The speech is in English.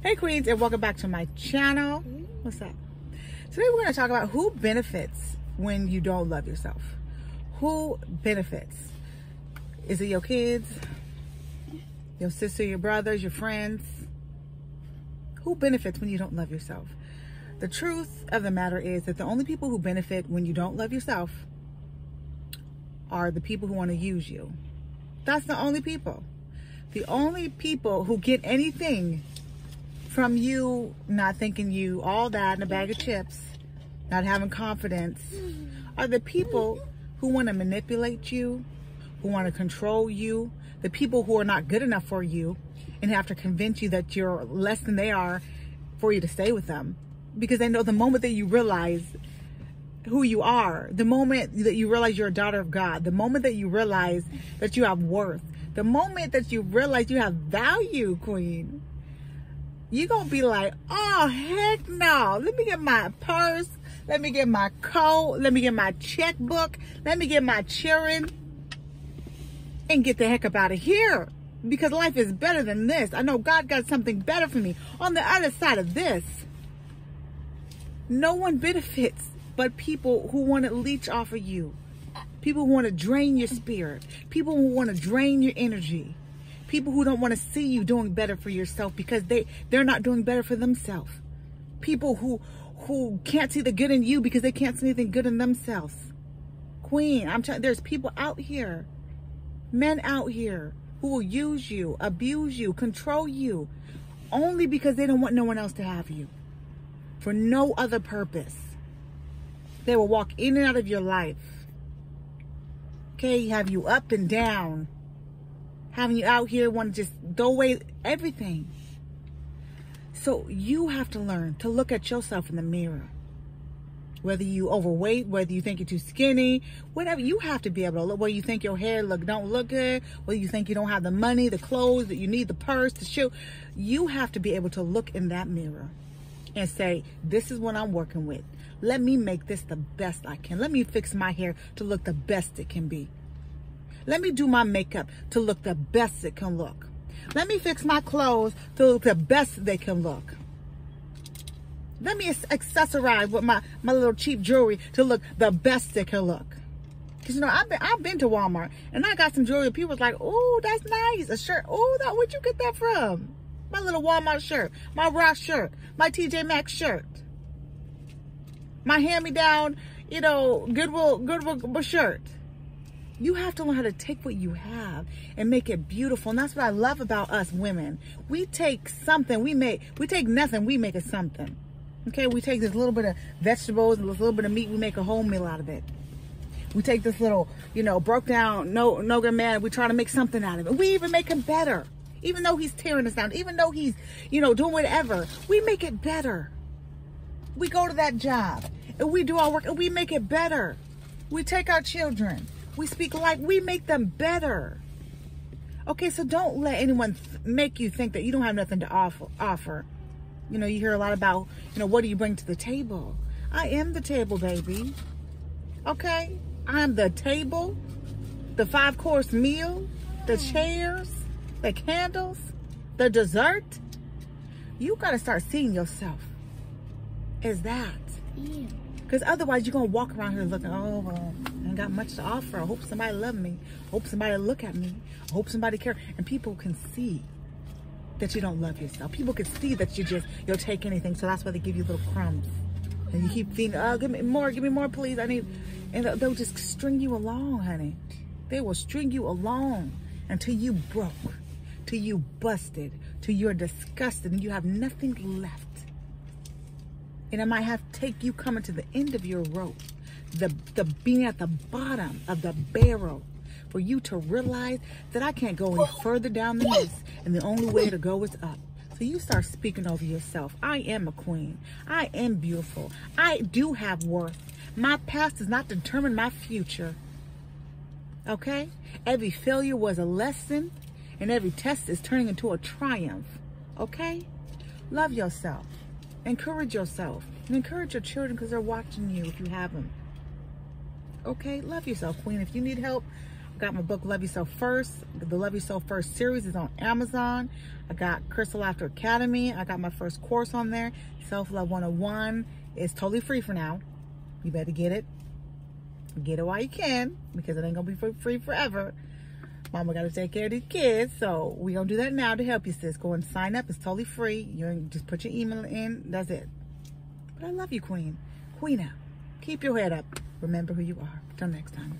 Hey Queens and welcome back to my channel. What's up? Today we're going to talk about who benefits when you don't love yourself. Who benefits? Is it your kids? Your sister, your brothers, your friends? Who benefits when you don't love yourself? The truth of the matter is that the only people who benefit when you don't love yourself are the people who want to use you. That's the only people. The only people who get anything from you not thinking you all that in a bag of chips, not having confidence, are the people who want to manipulate you, who want to control you, the people who are not good enough for you and have to convince you that you're less than they are for you to stay with them. Because they know the moment that you realize who you are, the moment that you realize you're a daughter of God, the moment that you realize that you have worth, the moment that you realize you have value, queen, you're going to be like, oh, heck no. Let me get my purse. Let me get my coat. Let me get my checkbook. Let me get my children and get the heck up out of here. Because life is better than this. I know God got something better for me. On the other side of this, no one benefits but people who want to leech off of you. People who want to drain your spirit. People who want to drain your energy people who don't want to see you doing better for yourself because they they're not doing better for themselves. People who who can't see the good in you because they can't see anything good in themselves. Queen i'm telling there's people out here men out here who will use you abuse you control you only because they don't want no one else to have you for no other purpose. They will walk in and out of your life. Okay have you up and down having you out here want to just throw away everything. So you have to learn to look at yourself in the mirror. Whether you overweight, whether you think you're too skinny, whatever, you have to be able to look. Whether you think your hair look don't look good, whether you think you don't have the money, the clothes, that you need the purse, the shoe, you have to be able to look in that mirror and say, "This is what I'm working with. Let me make this the best I can. Let me fix my hair to look the best it can be. Let me do my makeup to look the best it can look. Let me fix my clothes to look the best they can look. Let me accessorize with my, my little cheap jewelry to look the best it can look. Cause you know, I've been, I've been to Walmart and I got some jewelry. People was like, oh, that's nice. A shirt. Oh, that, where'd you get that from? My little Walmart shirt, my Ross shirt, my TJ Maxx shirt, my hand-me-down, you know, Goodwill, Goodwill shirt. You have to learn how to take what you have and make it beautiful. And that's what I love about us women. We take something, we make, we take nothing, we make it something. Okay, we take this little bit of vegetables and this little bit of meat, we make a whole meal out of it. We take this little, you know, broke down no no good man, we try to make something out of it. We even make him better. Even though he's tearing us down, even though he's, you know, doing whatever, we make it better. We go to that job and we do our work and we make it better. We take our children we speak life. We make them better. Okay, so don't let anyone make you think that you don't have nothing to offer. offer. You know, you hear a lot about, you know, what do you bring to the table? I am the table, baby. Okay? I'm the table, the five course meal, the hmm. chairs, the candles, the dessert. You got to start seeing yourself as that. Because otherwise, you're going to walk around here looking, oh, well, I got much to offer. I hope somebody love me. I hope somebody look at me. I hope somebody care. And people can see that you don't love yourself. People can see that you just, you'll take anything. So that's why they give you little crumbs. And you keep feeding, oh, give me more, give me more, please. I need, and they'll just string you along, honey. They will string you along until you broke, till you busted, till you're disgusted and you have nothing left. And it might have to take you coming to the end of your rope, the, the being at the bottom of the barrel for you to realize that I can't go any further down than this. And the only way to go is up. So you start speaking over yourself. I am a queen. I am beautiful. I do have worth. My past does not determine my future. Okay? Every failure was a lesson and every test is turning into a triumph. Okay? Love yourself. Encourage yourself and encourage your children because they're watching you if you have them. Okay, love yourself, Queen. If you need help I got my book Love Yourself First. The Love Yourself First series is on Amazon. I got Krystle Laughter Academy. I got my first course on there. Self Love 101 is totally free for now. You better get it. Get it while you can because it ain't gonna be free forever. Mama gotta take care of these kids, so we gonna do that now to help you, sis. Go and sign up. It's totally free. You just put your email in. That's it. But I love you, Queen. Queen out. Keep your head up. Remember who you are. Till next time.